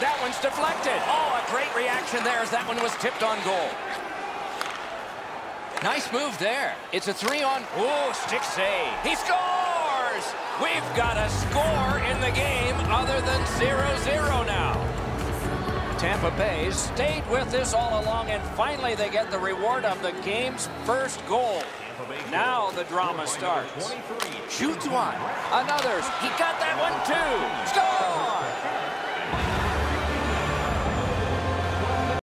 That one's deflected. Oh, a great reaction there as that one was tipped on goal. Nice move there. It's a three on. Oh, stick save. He scores! We've got a score in the game other than 0-0 now. Tampa Bay stayed with this all along, and finally they get the reward of the game's first goal. Now the drama starts. Shoots one. Another. He got that one too.